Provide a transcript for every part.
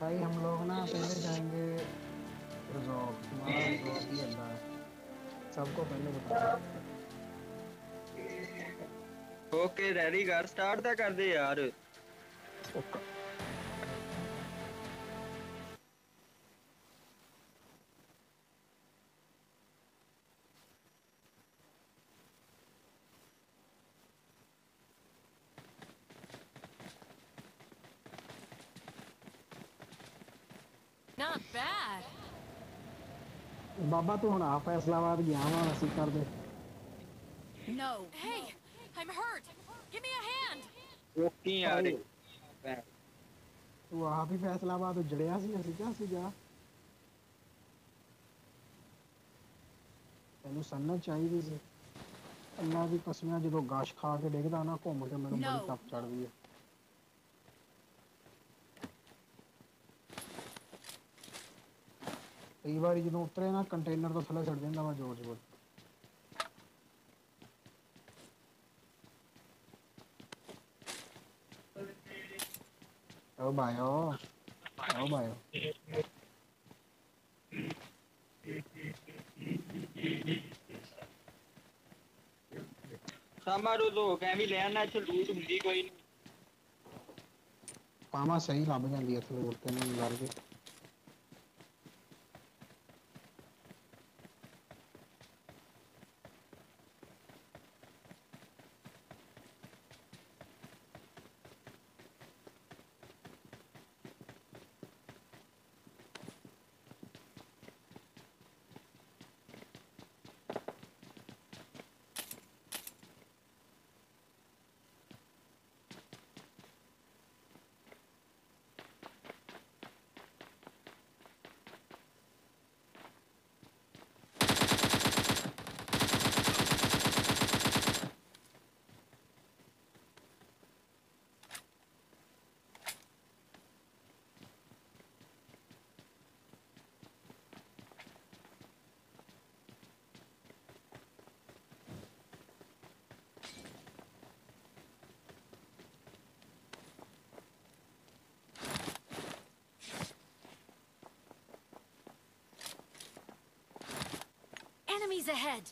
भाई हम लोग ना पहले जाएंगे सबको पहले बता ओके रेडी कर स्टार्ट तो कर दे यार okay bad. Baba, tu hona faisalabad gyama nasi kar de. No. Hey, I'm hurt. Give me a hand. रोकती यार वहाँ भी फैसलाबाद जड़िया सी ऐसी क्या सी जा ਤੈਨੂੰ ਸੰਨਾ ਚਾਹੀਦੀ ਸੀ ਅੱਲਾ ਦੀ ਕਸਮਾਂ ਜਦੋਂ ਗਾਸ਼ ਖਾ ਕੇ ਡਿੱਗਦਾ ਨਾ ਘੁੰਮ ਕੇ ਮੈਨੂੰ ਬੜੀ ਤਪ ਚੜਦੀ ਹੈ ਕਈ ਵਾਰੀ ਜਦੋਂ ਉਤਰੇ ਨਾ ਕੰਟੇਨਰ ਤੋਂ ਥੱਲੇ ਛੱਡ ਦਿੰਦਾ ਮੈਂ ਜੋਰ ਜੋਰ ਓ ਭਾਇਓ ਓ ਭਾਇਓ ਸਾਮਾਰੂ ਲੋਕ ਐਵੇਂ ਲੈਣਾ ਇੱਥੇ ਲੂਟ ਹੁੰਦੀ ਕੋਈ ਨਹੀਂ ਪਾਮਾ ਸਹੀ ਲੱਭ ਜਾਂਦੀ ਇੱਥੇ ਲੋਟ ਤੇ ਨਾ ਲੜ ਕੇ Enemies ahead!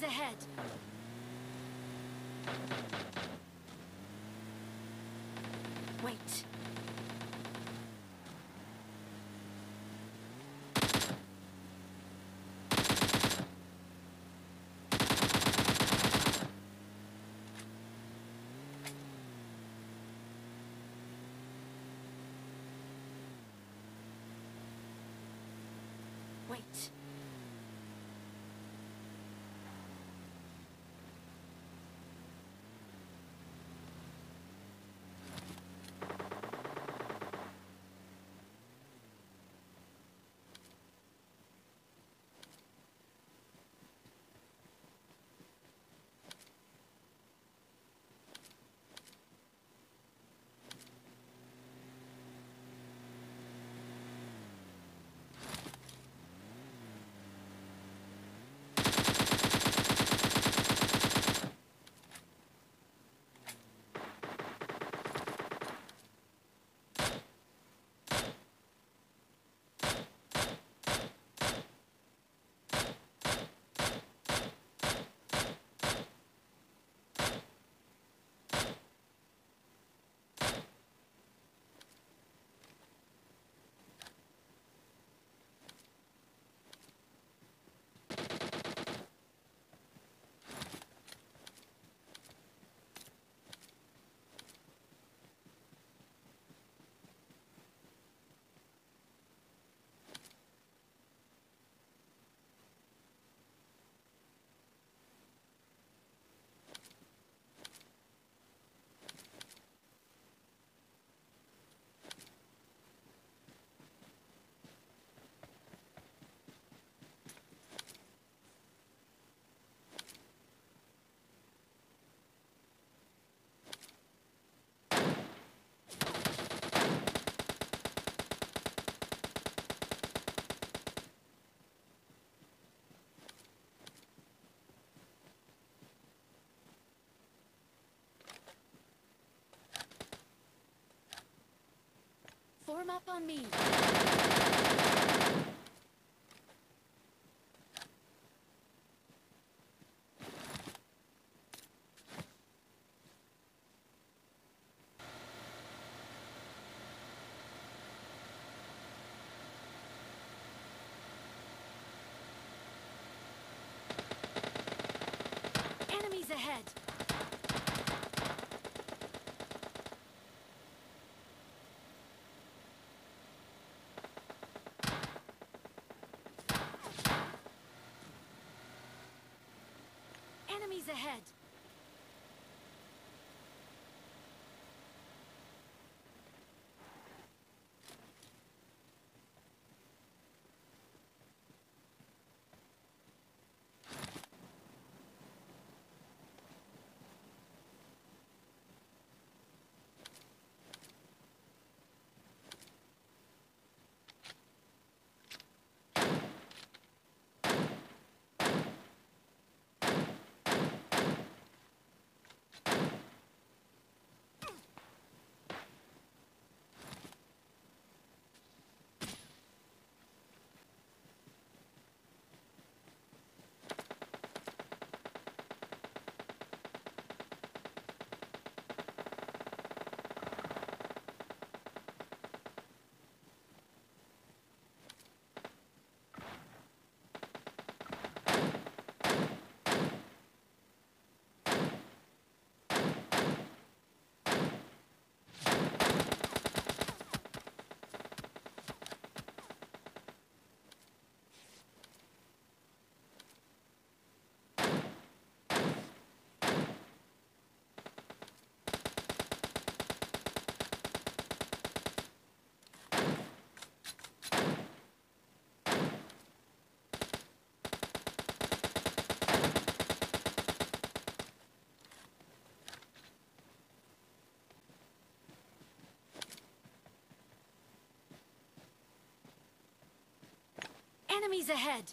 Enemies ahead! Wait. Wait. Form up on me. ahead. ahead!